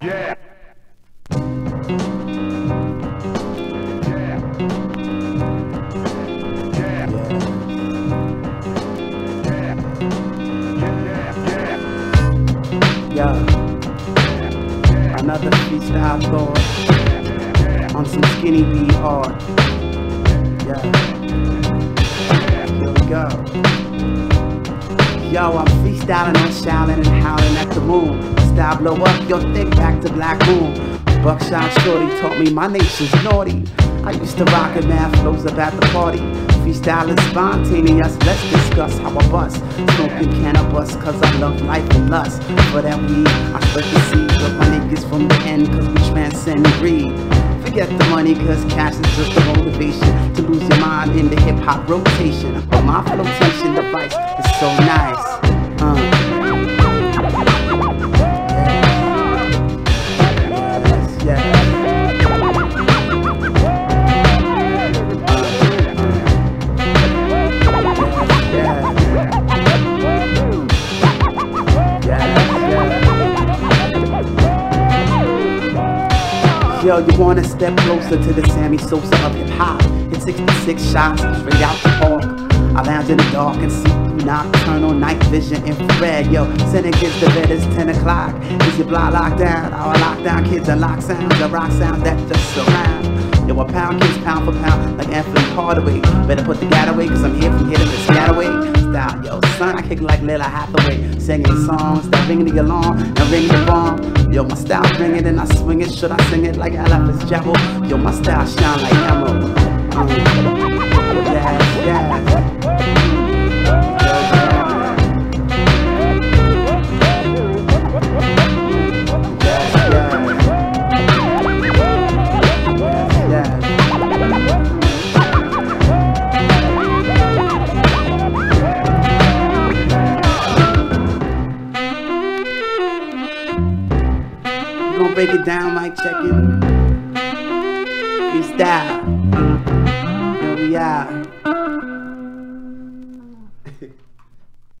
Yeah. Yeah. Yeah. Yeah. Yeah. Yeah, another freestyle thought on some skinny beat art. Yeah, here we go. Yo, I'm freestyling on shouting and howling at the moon. Style blow up your thick back to black moon. Buckshot Shorty taught me my nature's naughty. I used to rock it, man, flows up at the party. Freestyle is spontaneous, let's discuss how I bust. Smoking cannabis, cause I love life and lust. For that weed, I spread the seeds of my niggas from the end, cause we transcend greed. Forget the money, cause cash is just a motivation to lose your mind in the hip hop rotation. But my flotation device is so nice. Yo, you wanna step closer to the Sammy Sosa of hip hop? Hit 66 shots straight out the park. I lounge in the dark and see nocturnal night vision infrared. Yo, sending kids to bed it's 10 o'clock. Is your block locked down? Our lockdown kids and lock sounds, the rock sound that just surround. Yo, I pound kids pound for pound like Anfernee Hardaway. Better put the gat away, cause I'm here from here to the scataway. Style, yo, I kick like Lalah Hathaway. Singing songs that ring the alarm and ring the bomb. Yo, my style bring it and I swing it. Should I sing it like Ella Fitzgerald? Yo, my style shine like emerald. Break it down like checking. Freestyle. Here we are.